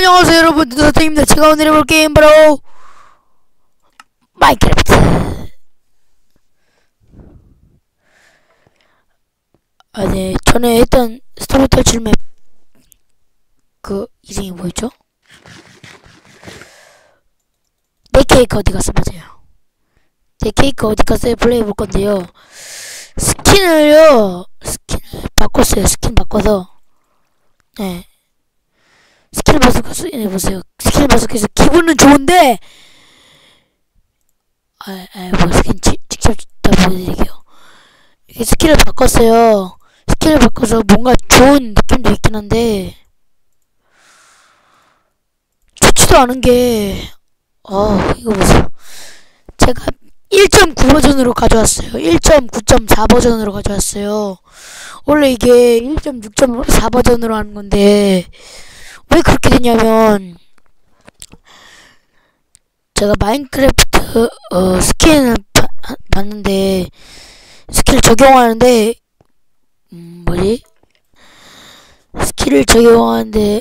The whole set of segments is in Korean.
안녕하세요 여러분. 누더입니다. 제가 오늘 해볼 게임 바로 Minecraft. 아네. 전에 했던 스토리 탈출 맵 그 이름이 뭐였죠? 내 케이크 어디 갔어? 맞아요. 내 케이크 어디 갔어요? 플레이 해볼 건데요. 스킨을요. 스킨을 바꿨어요. 스킨 바꿔서. 네 스킬 버스커스 해보세요. 스킬 버스커스 기분은 좋은데 아, 아, 뭐 스킨 지, 직접 다 보여드릴게요. 이게 스킬을 바꿨어요. 스킬을 바꿔서 뭔가 좋은 느낌도 있긴 한데 좋지도 않은 게 어, 이거 보세요. 제가 1.9 버전으로 가져왔어요. 1.9.4 버전으로 가져왔어요. 원래 이게 1.6.4 버전으로 하는 건데 왜 그렇게 됐냐면 제가 Minecraft 어, 스킨을 바, 봤는데 스킨 적용하는데 음, 뭐지? 스킨을 적용하는데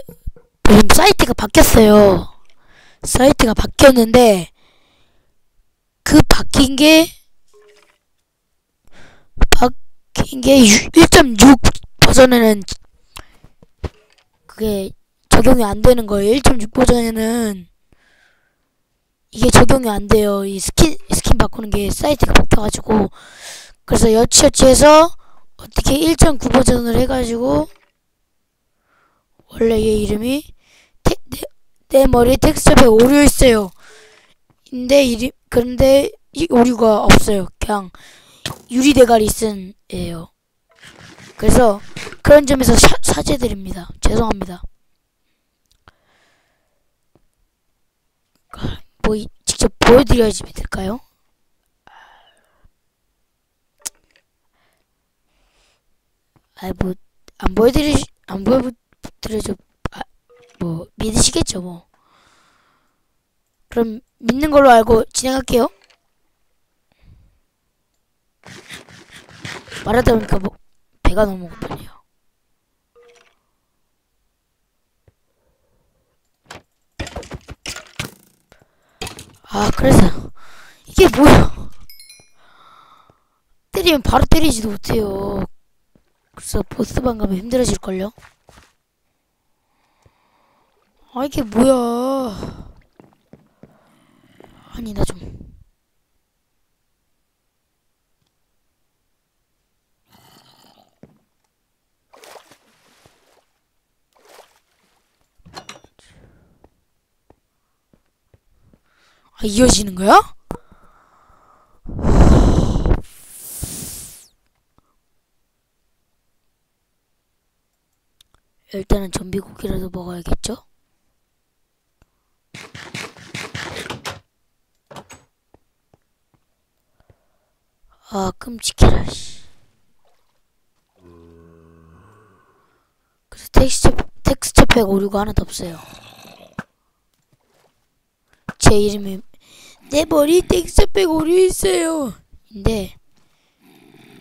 요즘 사이트가 바뀌었어요. 사이트가 바뀌었는데 그 바뀐 게 바뀐 게 1.6 버전에는 그게 적용이 안 되는 거예요. 1.6 버전에는 이게 적용이 안 돼요. 이 스킨 스킨 바꾸는 게 사이트가 바뀌어가지고 그래서 여치여치해서 어떻게 1.9 버전을 해가지고 원래 얘 이름이 테, 내, 내 머리에 텍스처에 오류 있어요. 근데 이름 그런데 이 오류가 없어요. 그냥 유리 대가리 쓴 애예요. 그래서 그런 점에서 사, 사죄드립니다. 죄송합니다. 뭐 이, 직접 보여드려야지 믿을까요? 아이 뭐 안 보여드리 안 보여드려줘 아, 뭐 믿으시겠죠 뭐. 그럼 믿는 걸로 알고 진행할게요. 말하다 보니까 뭐 배가 너무 고프네요 아 그래서 이게 뭐야? 때리면 바로 때리지도 못해요. 그래서 보스방 가면 힘들어질걸요? 아 이게 뭐야? 아니 나좀 아, 이어지는 거야? 일단은 좀비 고기라도 먹어야겠죠? 아 끔찍해라 씨. 그래서 텍스처 텍스처 팩 오류가 하나도 없어요 제 이름이 내 머리 텍스처 팩 오류 있어요. 근데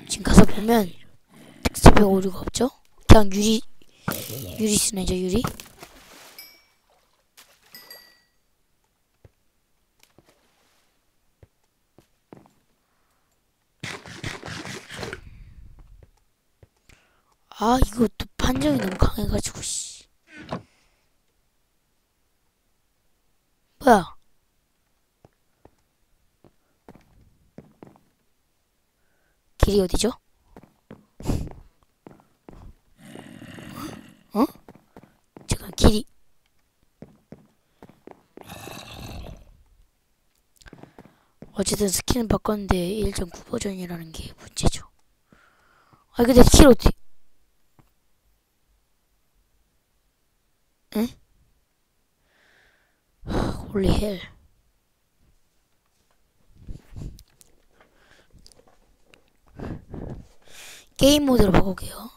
지금 가서 보면 텍스처 팩 오류가 없죠? 그냥 유리 유리 쓰네죠 유리? 아 이것도 판정이 너무 강해가지고 씨 뭐야 길이 어디죠? 어? 잠깐 길이 어쨌든 스킨은 바꿨는데 1.9 버전이라는 게 문제죠. 아 근데 킬 어떻게 모드로 바꿔볼게요.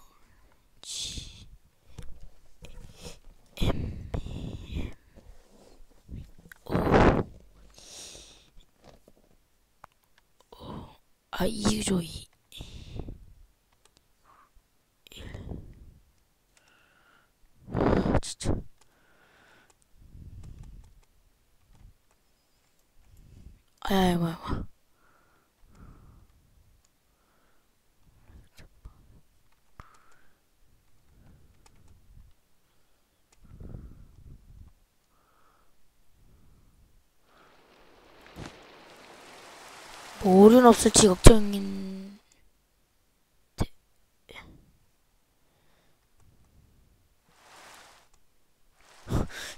아 이유조 이 진짜. 아야, 아야, 아야. 없을지 걱정인.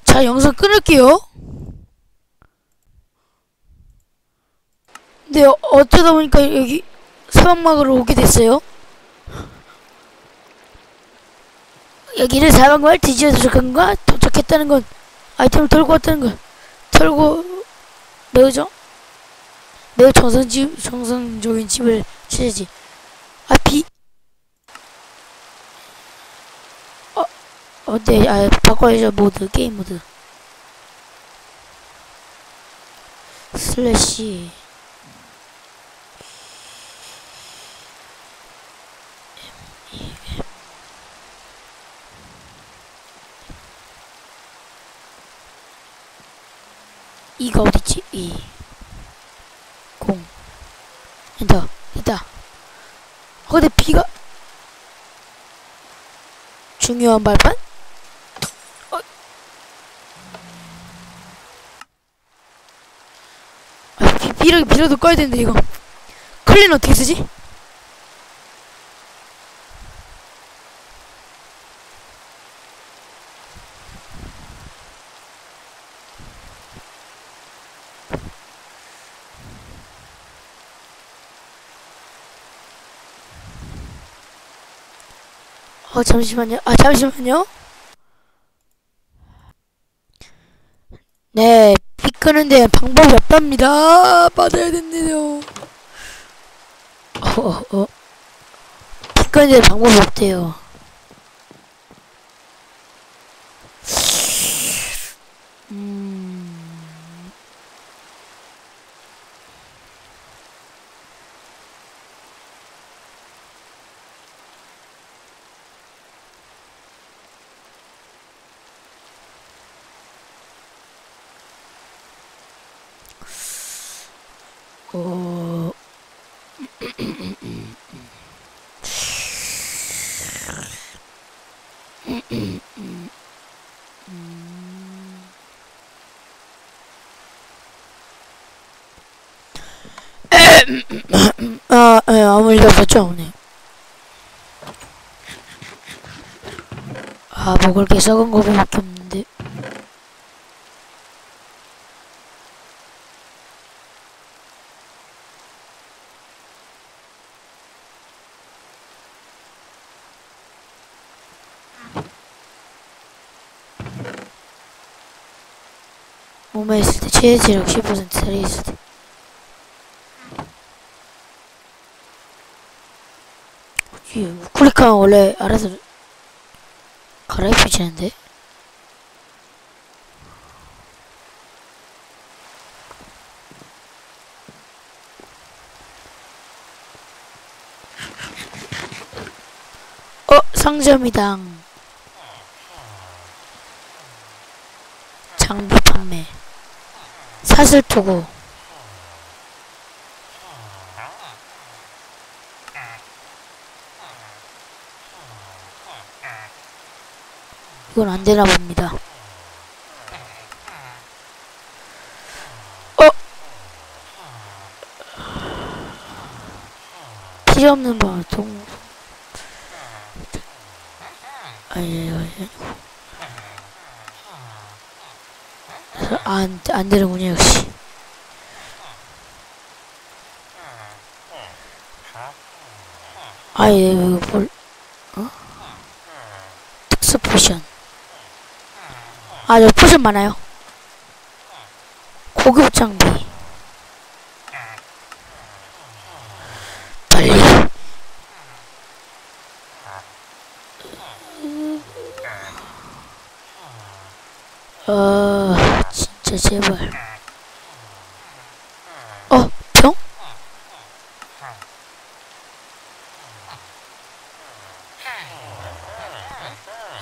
자, 영상 끊을게요. 네, 어- 어쩌다 보니까 여기 사막막으로 오게 됐어요. 여기를 사막마을 뒤지어 도착한 건 도착했다는 건 아이템을 털고 왔다는 건 털고 매우 정 매우 정상집 정상적인 집을 찾아야지. 아 비. 어, 어, 네, 아 바꿔야죠 모드 게임 모드. 슬래시. 이가 어딨지? 이. 공. 엔터. 됐다. 어, 근데 비가. 중요한 발판? 어. 아, 비, 비라, 비라도 꺼야 되는데, 이거. 클린 어떻게 쓰지? 어, 잠시만요. 아, 잠시만요. 네, 비 끄는데 방법이 없답니다. 맞아야 된대요. 어, 어, 어. 비 끄는데 방법이 없대요. 어. 아, 예, 아무 일도 없었죠, 네. 아, 먹을 게 썩은 거밖에 없는 데. 몸에 있을 때 최대 체력 10% 살이 있을 때. 이 우클릭하면 원래 알아서 갈아입히지는데? 어, 상점이당. 장비 판매. 사슬 토고. 이건 안 되나 봅니다. 어? 필요 없는 방 동. 아니, 아니. 안, 안 되는군요, 역시. 아예, 이거 뭘, 어? 특수 포션. 아, 여기 포션 많아요. 고급 장비. 빨리. 어, 진짜 제발. 어, 병?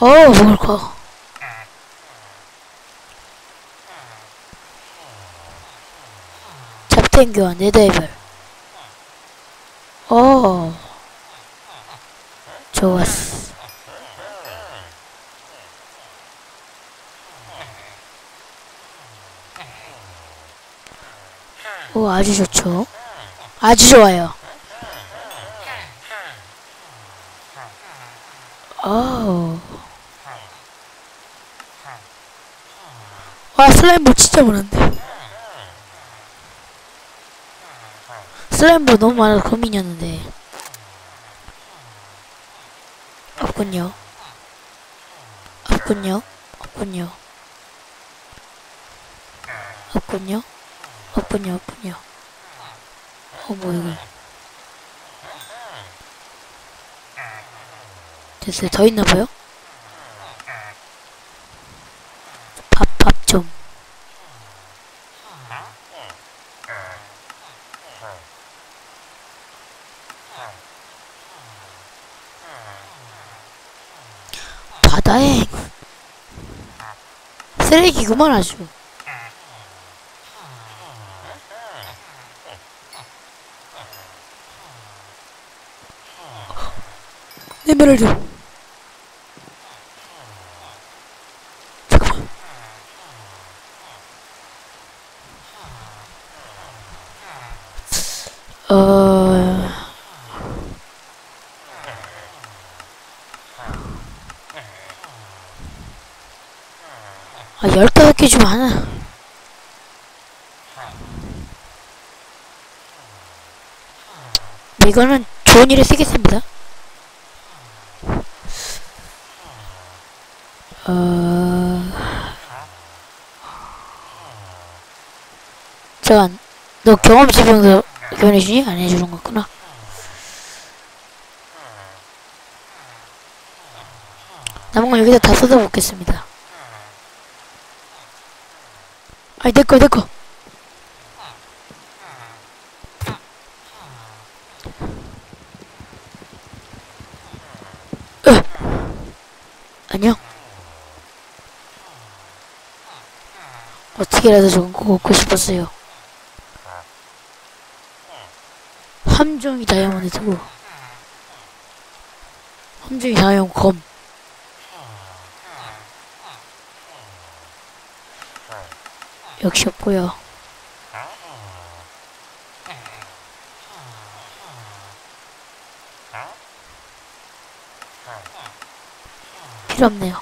어, 먹을 거. 교환 네더해별. 어. 좋았어. 오 아주 좋죠? 아주 좋아요. 어우. 와 슬라임볼 진짜 많은데 슬라임볼 너무 많아서 고민이었는데. 없군요. 없군요. 없군요. 없군요. 없군요. 없군요. 어뭐 이거 됐어요. 더 있나봐요 밥 밥 좀 바 다행 쓰레기구만 아주. 내 말을 좀 잠깐만 어... 아, 열다섯 개 주면 하나. 네, 이거는 좋은 일에 쓰겠습니다. 어... 잠깐, 너 경험치 병도 교환해주니? 안 해주는 거구나. 남은 건 여기다 다 쏟아붓겠습니다. 아이, 내꺼, 내꺼. 으. 안녕. 어떻게라도 저건 꼭 얻고 싶었어요. 함정이 다이아몬드 두고. 함정이 다이아몬드 검. 역시 없고요. 필요 없네요.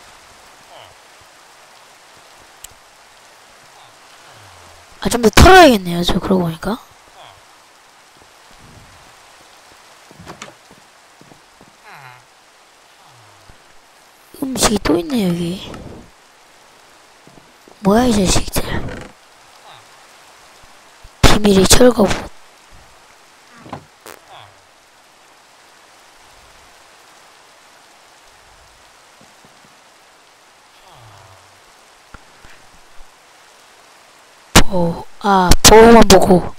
아, 좀 더 털어야겠네요, 저 그러고 보니까. 음식이 또 있네, 여기. 뭐야, 이 자식 들. 비밀의 철거부. 보, 아, 보호만 보고.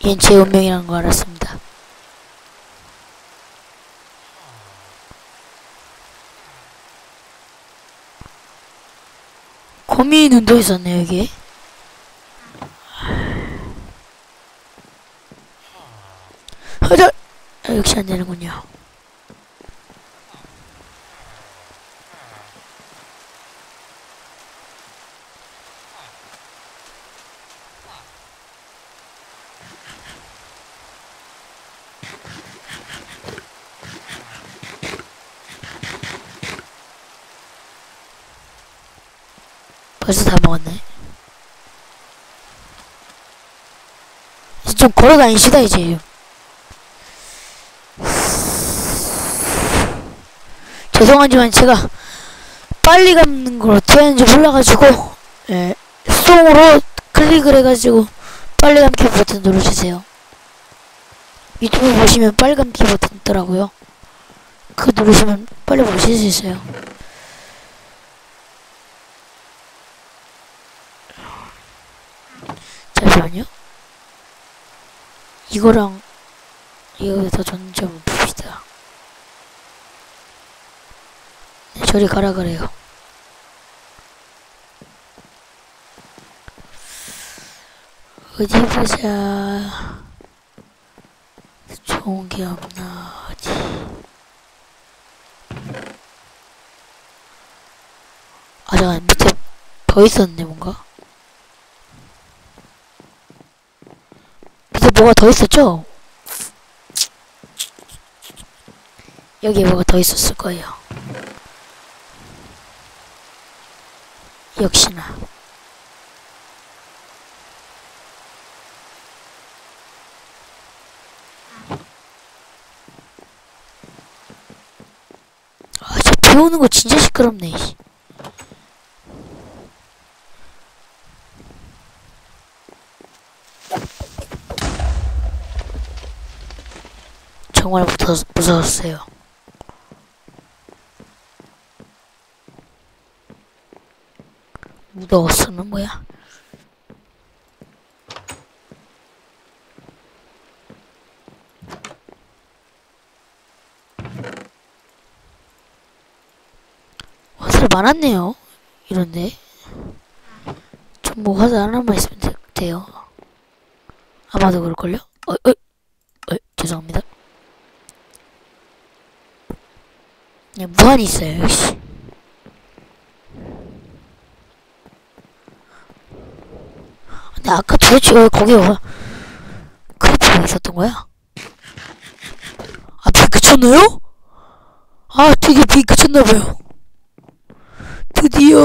얜 제 운명이라는 거 알았습니다. 거미 눈도 있었네, 여기. 허절! 아, 역시 안 되는군요. 벌써 다 먹었네. 이제 좀 걸어 다니시다, 이제. 죄송하지만 제가 빨리 감는 걸 어떻게 하는지 몰라가지고, 예, 송으로 클릭을 해가지고, 빨리 감기 버튼 누르주세요. 유튜브 보시면 빨리 감기 버튼 있더라고요. 그거 누르시면 빨리 보실 수 있어요. 잠시만요. 이거랑 이거 더 좋은지 한번 봅시다. 네, 저리 가라 그래요. 어디 보자. 좋은 게 없나, 어디. 아, 잠깐, 밑에 더 있었는데, 뭔가? 밑에 뭐가 더 있었죠? 여기에 뭐가 더 있었을 거예요. 역시나. 아, 저비 오는 거 진짜 시끄럽네. 씨. 정말 무서, 무서웠어요. 무더웠으면 뭐야? 화살 많았네요. 이런데. 좀뭐 화살 하나만 있으면 되, 돼요. 아마도 그럴걸요? 어, 어, 어, 죄송합니다. 그냥 무한히 있어요, 역시. 근데 아까 도대체 왜 거기 와 크리퍼가 있었던 거야? 아, 비 그쳤나요? 아, 되게 비 그쳤나봐요. 드디어.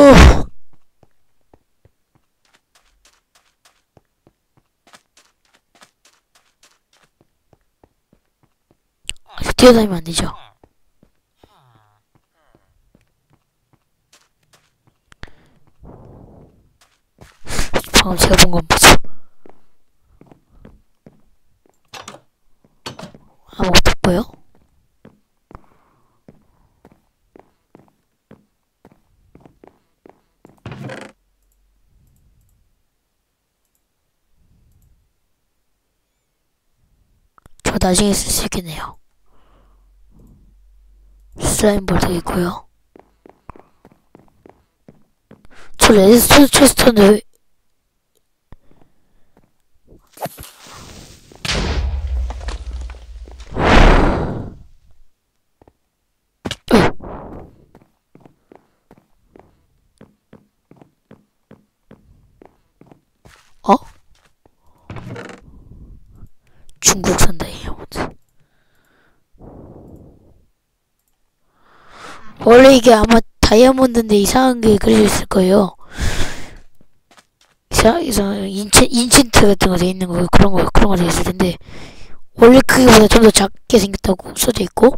아, 뛰어다니면 안 되죠. 방금 제가 본 건 뭐죠? 아무것도 못 보여? 저 나중에 쓸 수 있겠네요. 슬라임볼도 있고요. 저 레드스톤 체스터인데 왜- 어? 중국 산다이 아무튼 원래 이게 아마 다이아몬드인데 이상한 게 그려져 있을 거예요. 이상 이상 인체 인챈트 같은 거 돼 있는 거 그런 거 그런 거 돼 있을 텐데 원래 크기보다 좀 더 작게 생겼다고 써져 있고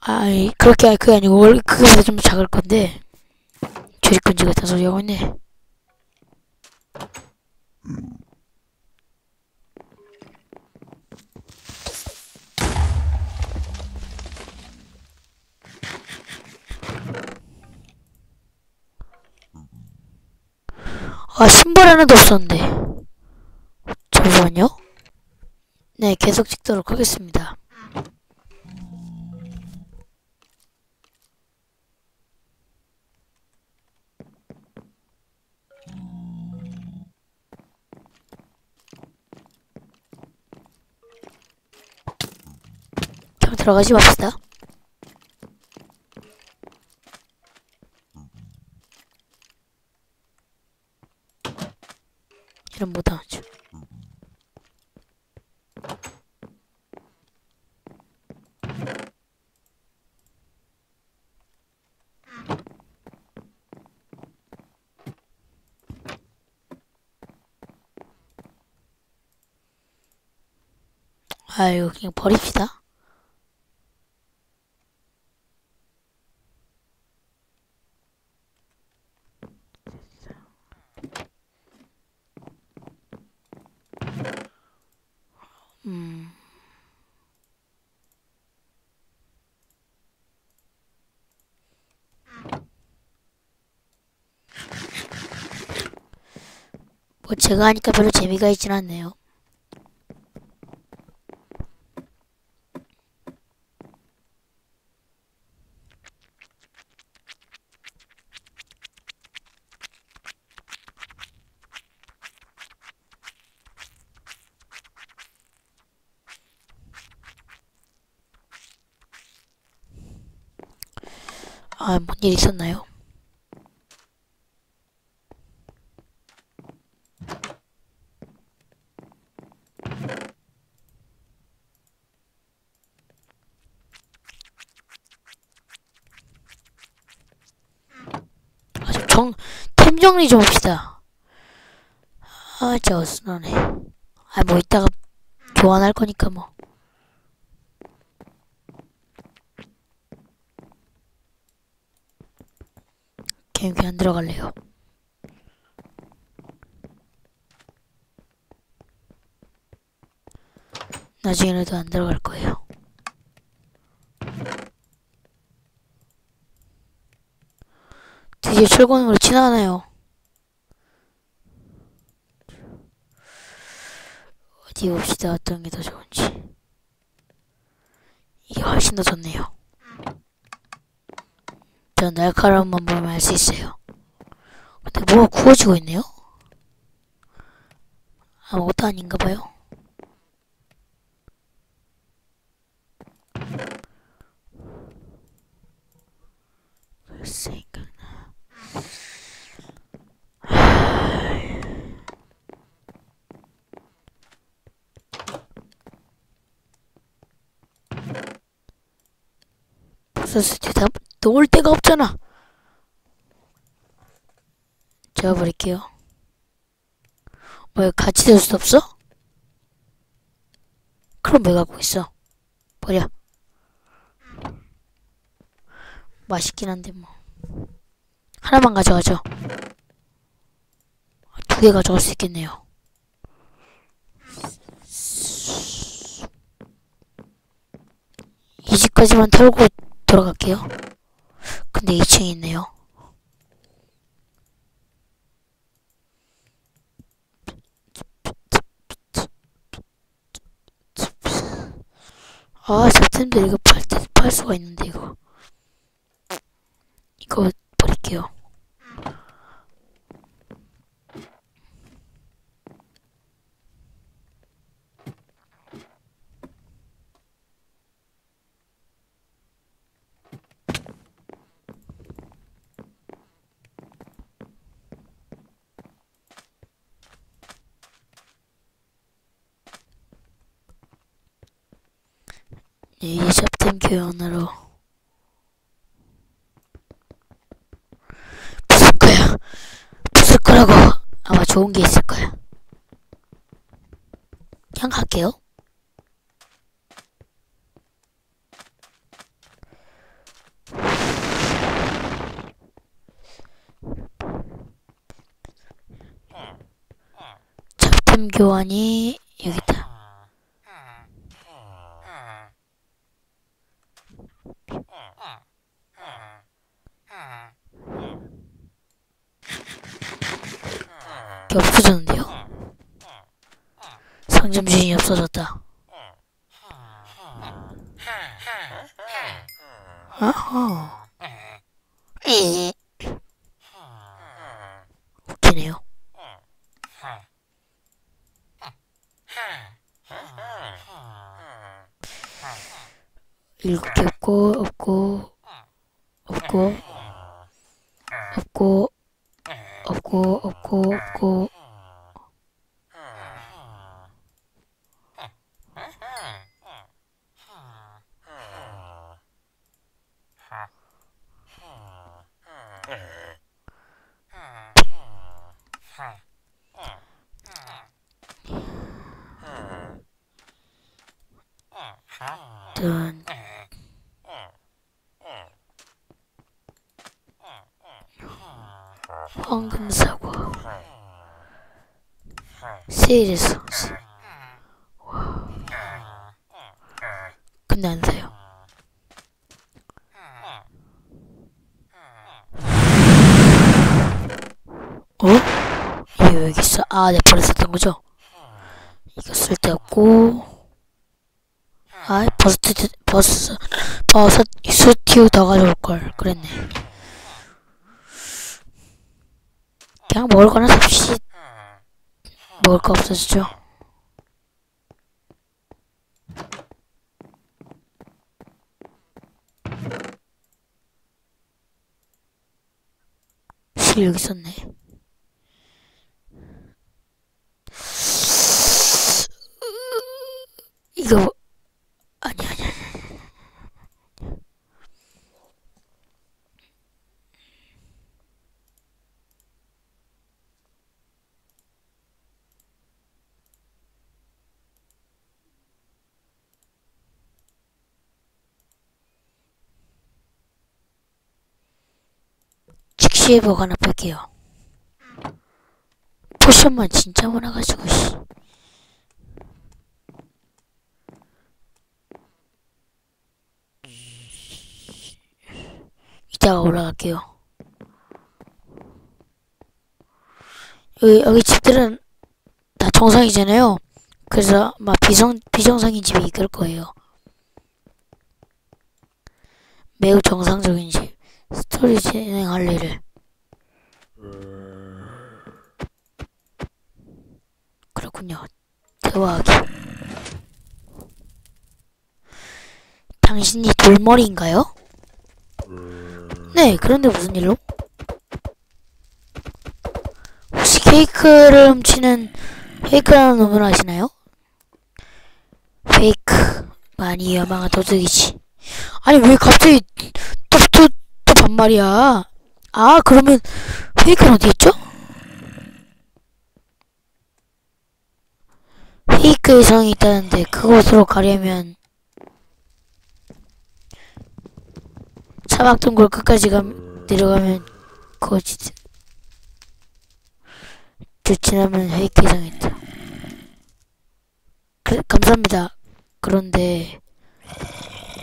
아이 그렇게 그게 아니고 원래 크기보다 좀더 작을 건데 조립근지 같은 소리 하고 있네. 아, 신발 하나도 없었는데. 잠시만요. 네, 계속 찍도록 하겠습니다. 그럼 들어가지 맙시다. 이런 못하죠. 아 이거 그냥 버립시다. 음. 뭐 제가 하니까 별로 재미가 있진 않네요. 아, 뭔 일 있었나요? 아, 좀 정, 템 정리 좀 합시다. 아, 진짜 어수선하네. 아, 뭐 이따가 교환할 거니까 뭐. 게임기 안 들어갈래요. 나중에라도 안 들어갈 거예요. 드디어 철권으로 지나가나요? 어디 봅시다. 어떤 게 더 좋은지. 이게 훨씬 더 좋네요. 전 날카로움만 보면 알수 있어요. 근데 뭐가 구워지고 있네요? 아무것도 아닌가 봐요. 생각나. 부서스 뒤다 놓을 데가 없잖아. 제가 버릴게요. 왜 같이 될 수 없어? 그럼 왜 갖고 있어? 버려. 맛있긴 한데 뭐. 하나만 가져가죠. 두 개 가져갈 수 있겠네요. 이 집까지만 털고 돌아갈게요. 근데 2층에 있네요. 아, 잡템들 이거 팔, 때- 팔 수가 있는데, 이거. 이거 버릴게요. 네, 이제 잡템 교환하러 부술 거야. 부술 거라고. 아마 좋은 게 있을 거야. 그냥 갈게요. 잡템 교환이 여기다. 이게 없어졌는데요? 상점 주인이 없어졌다. 아하. 에. 웃기네요. 개 없고 없고 없고 없고 없고 없고 없고 세일해서 와. 근데 안 사요. 어? 이게 왜 여기 있어? 아, 내 버렸었던 거죠? 이거 쓸데없고 아, 버스트, 버스, 버섯, 스튜 더 가져올 걸. 그랬네. 그냥 먹을 거나 삽시. 먹을 거 없어지죠. 실 여기 있었네. 하나 뺄게요. 포션만 진짜 많아가지고 씨. 이따가 올라갈게요. 여기, 여기 집들은 다 정상이잖아요. 그래서 막 비정 비정상인 집이 그럴 거예요. 매우 정상적인 집. 스토리 진행할 일을. 그렇군요. 대화하기. 당신이 돌머리인가요? 네, 그런데 무슨 일로? 혹시 케이크를 훔치는 페이크라는 놈을 아시나요? 페이크. 많이 위험한 도둑이지. 아니, 왜 갑자기 또, 또, 또 반말이야? 아, 그러면 페이크는 어디 있죠? 페이크의 성이 있다는데 그곳으로 가려면 사막 동굴 끝까지 가, 내려가면 저 지나면 페이크의 성이 있다. 그, 감사합니다. 그런데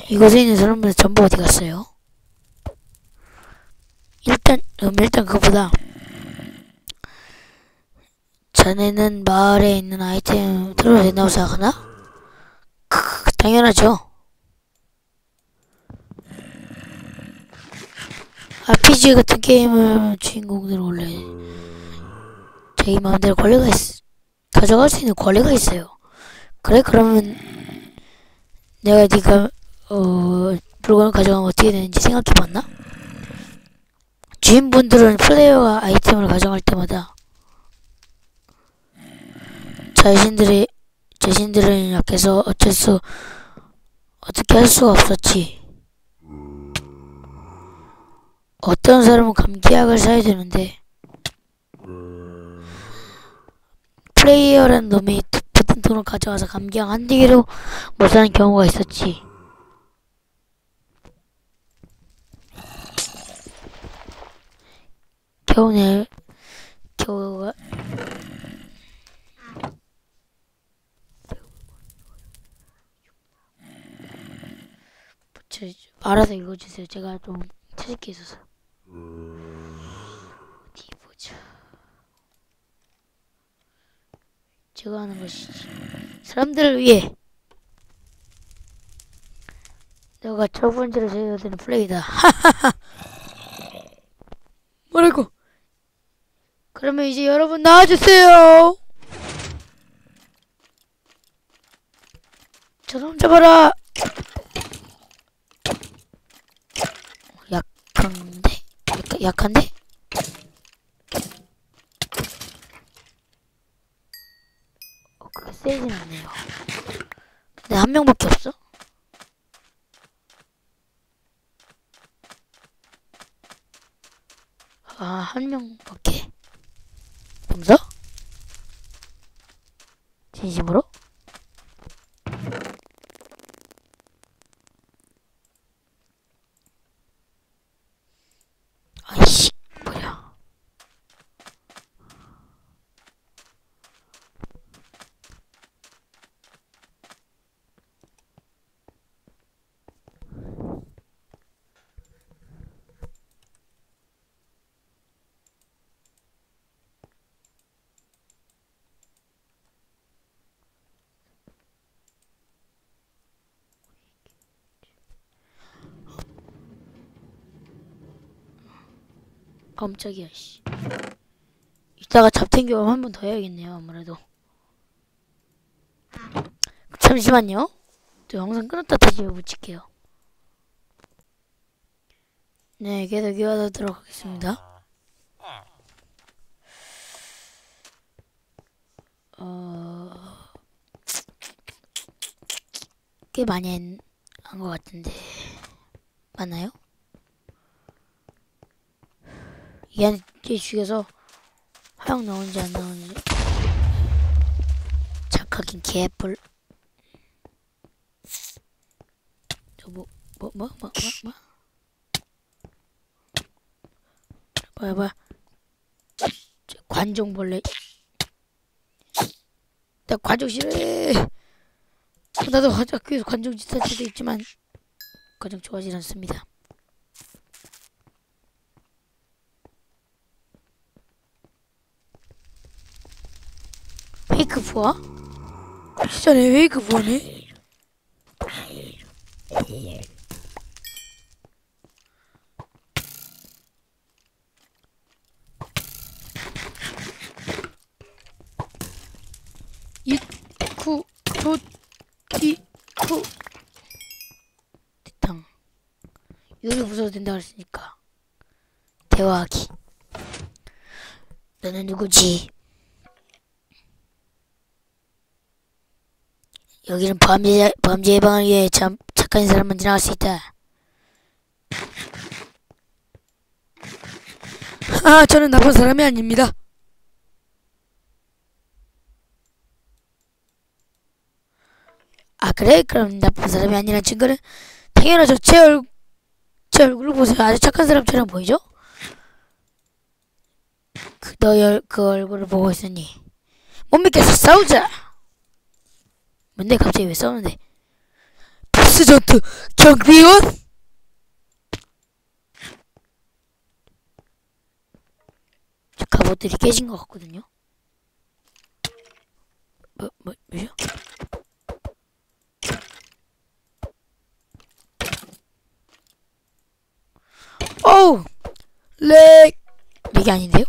이곳에 있는 사람들 전부 어디 갔어요? 일단 음, 일단 그거보다 자네는 마을에 있는 아이템 들어도 된다고 생각하나? 크, 당연하죠. RPG 같은 게임을 주인공들은 원래 자기 마음대로 권리가 있, 가져갈 수 있는 권리가 있어요. 그래 그러면 내가 네가 어 물건을 가져가면 어떻게 되는지 생각해봤나? 주인분들은 플레이어가 아이템을 가져갈 때마다 자신들의 자신들은 약해서 어쩔 수 어떻게 할 수가 없었지. 어떤 사람은 감기약을 사야 되는데 플레이어라는 놈이 붙은 돈을 가져와서 감기약 한 개로 못 사는 경우가 있었지. 겨우 내 겨우가 저, 알아서 읽어주세요. 제가 좀 채식해 있어서. 어디 보자. 제가 하는 것이지. 사람들을 위해. 내가 첫 번째로 제대로 되는 플레이다. 뭐라고? 그러면 이제 여러분 나와주세요. 저놈 잡아라. 약한데? 약간, 약한데? 어, 그렇게 세진 않네요. 근데 한 명밖에 없어? 아, 한 명밖에? 범서? 진 깜짝이야 씨. 이따가 잡탱경을 한 번 더 해야겠네요 아무래도. 잠시만요. 또 영상 끊었다 다시 붙일게요. 네 계속 이어가도록 하겠습니다. 어... 꽤 많이 한 것 같은데. 맞나요? 얘한테 죽여서 화형 나오는지 안 나오는지. 착하긴 개뿔. 저뭐 뭐 뭐 뭐 뭐 뭐? 뭐야 뭐야 저 관종벌레. 나 관종 싫어해 나도 학교에서 관종 짓할 때도 있지만 관종 좋아하지 않습니다 부하? 진짜네 페이크 부하네 이쿠 도끼 쿠. 대탕. 유리 부숴도 된다 그랬으니까. 대화하기. 너는 누구지? 여기는 범죄 범죄 예방을 위해 참 착한 사람만 지나갈 수 있다. 아, 저는 나쁜 사람이 아닙니다. 아 그래? 그럼 나쁜 사람이 아니란 증거는 당연하죠. 제, 얼, 제 얼굴을 보세요. 아주 착한 사람처럼 보이죠? 그, 너의 그 얼굴을 보고 있으니 못 믿겠어. 싸우자. 뭔데 갑자기 왜 싸우는데? 보스 전투 경비원? 저 갑옷들이 깨진 것 같거든요. 뭐, 뭐, 뭐죠? 어우! 렉! 렉이 아닌데요?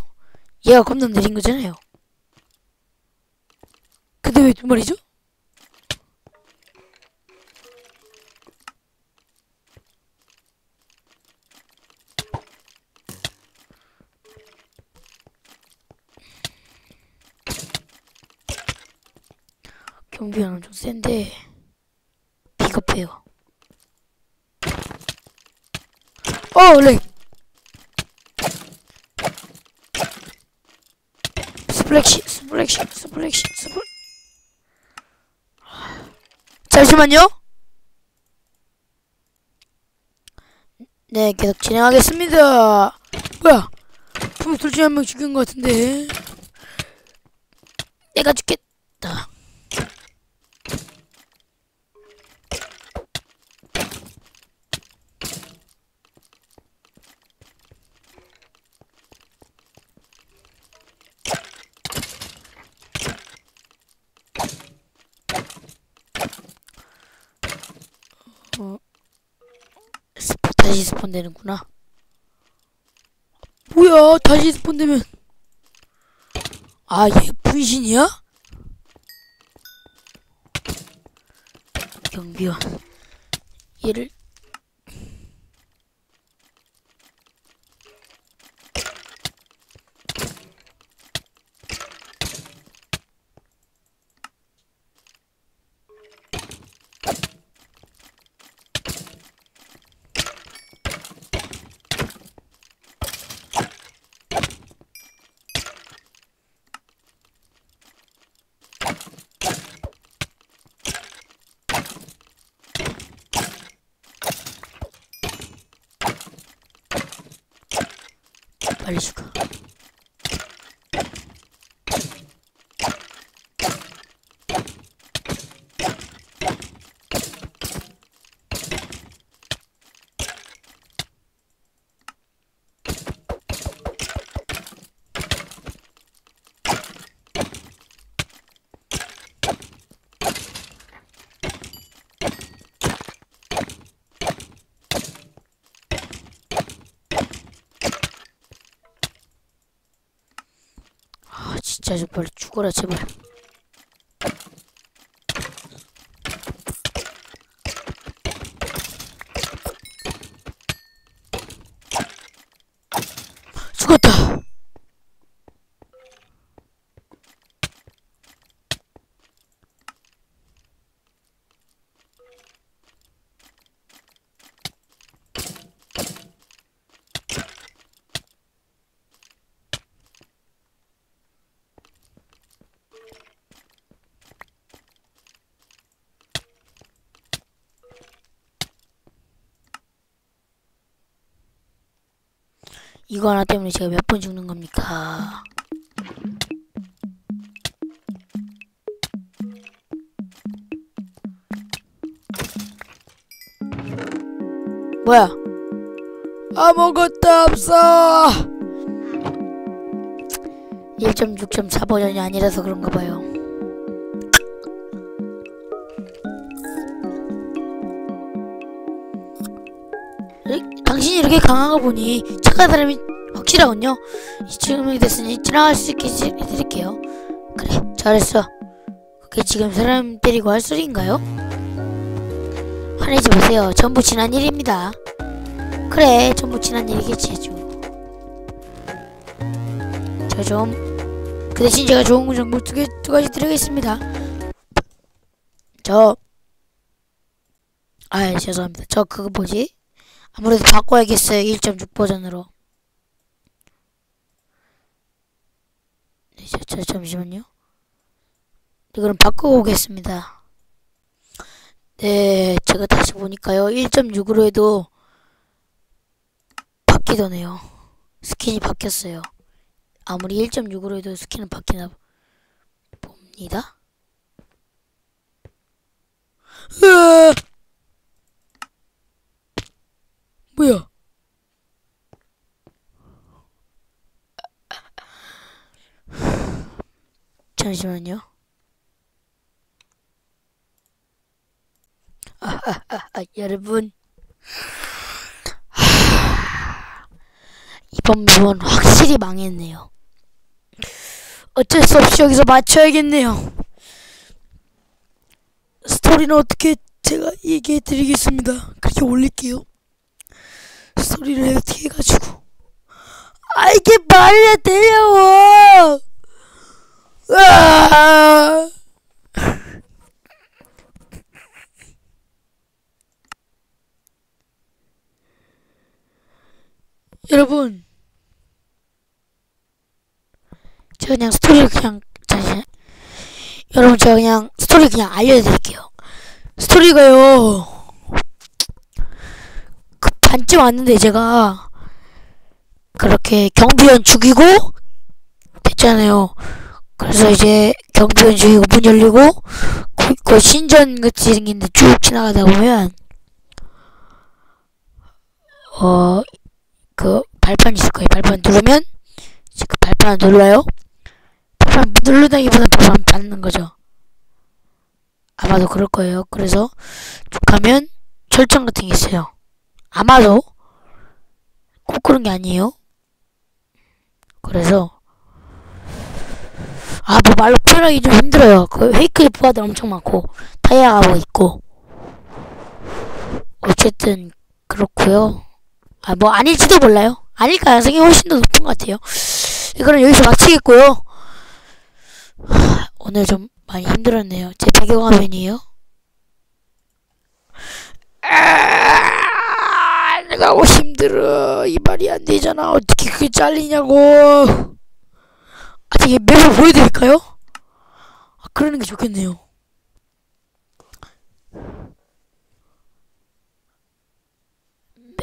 얘가 겁나 느린 거잖아요. 근데 왜 두 마리죠? 경비원 엄청 센데 비겁해요. 어, 렉. 스플렉시, 스플렉시, 스플렉시, 스플. 잠시만요. 네, 계속 진행하겠습니다. 뭐야? 분명 둘 중에 한 명 죽인 것 같은데. 내가 죽겠다. 어, 스포, 다시 스폰 되는구나. 뭐야, 다시 스폰 되면. 아, 얘 분신이야? 경비원. 얘를. 빨리 죽어. 빨리 죽어라, 제발. 죽었다. 이거 하나 때문에 제가 몇 번 죽는 겁니까? 뭐야? 아무것도 없어! 1.6.4 버전이 아니라서 그런가 봐요. 이렇게 강한 거 보니 착한 사람이 확실하군요. 지금이 됐으니 지나갈 수 있게 지- 해드릴게요. 그래, 잘했어. 그게 지금 사람 때리고 할 소리인가요? 화내지 마세요. 전부 지난 일입니다. 그래, 전부 지난 일이겠지, 아주. 저 좀, 그 대신 제가 좋은 정보 두, 개, 두 가지 드리겠습니다. 저, 아, 죄송합니다. 저 그거 뭐지? 아무래도 바꿔야겠어요. 1.6 버전으로. 네, 저, 저, 잠시만요. 네, 그럼 바꾸고 오겠습니다. 네, 제가 다시 보니까요. 1.6으로 해도 바뀌더네요. 스킨이 바뀌었어요. 아무리 1.6으로 해도 스킨은 바뀌나 봅니다. 으아! 뭐야? 잠시만요. 아하하하, 여러분. 하, 이번 맵은 확실히 망했네요. 어쩔 수 없이 여기서 맞춰야겠네요. 스토리는 어떻게 제가 얘기해 드리겠습니다. 그렇게 올릴게요. 어떻게 해가지고. 아, 이게 말이 되냐고! 으아! 여러분, 제가 그냥 스토리를 그냥 잠시 여러분 제가 그냥 스토리 그냥 알려드릴게요. 스토리가요. 그 반쯤 왔는데 제가 그렇게 경비원 죽이고 됐잖아요. 그래서 이제 경비원 죽이고 문 열리고 그, 그 신전 같이 생긴 데 쭉 지나가다 보면 어 그 발판 있을 거예요. 발판 누르면 그 발판 눌러요. 발판 누르다기보다는 발판 닿는 거죠. 아마도 그럴 거예요. 그래서 쭉 가면 철장 같은 게 있어요. 아마도 꼭 그런 게 아니에요. 그래서 아 뭐 말로 표현하기 좀 힘들어요. 그 페이크 부하들 엄청 많고 다이아가 있고 어쨌든 그렇고요. 아 뭐 아닐지도 몰라요. 아닐 가능성이 훨씬 더 높은 것 같아요. 이거는 여기서 마치겠고요. 하, 오늘 좀 많이 힘들었네요. 제 배경화면이에요. 너무 힘들어. 이 말이 안 되잖아. 어떻게 그게 잘리냐고. 아, 되게 맵을 보여드릴까요? 아, 그러는 게 좋겠네요.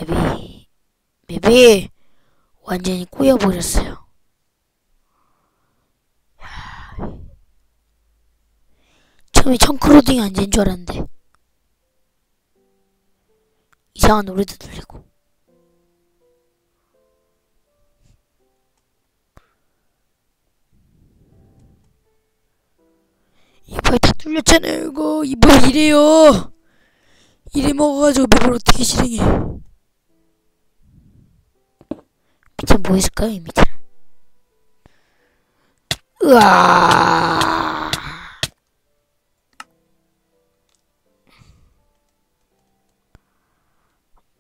맵이, 맵이 완전히 꼬여버렸어요. 처음에 청크로딩이 앉은 줄 알았는데 이상한 노래도 들리고. 이빨 다 뚫렸잖아요 이거. 이빨 이래요. 이래 먹어가지고 맵을 어떻게 실행해. 밑에 뭐 있을까요 이 밑에 으아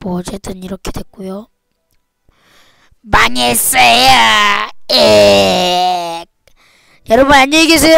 뭐 어쨌든 이렇게 됐고요. 망했어요. 에. 여러분 안녕히 계세요.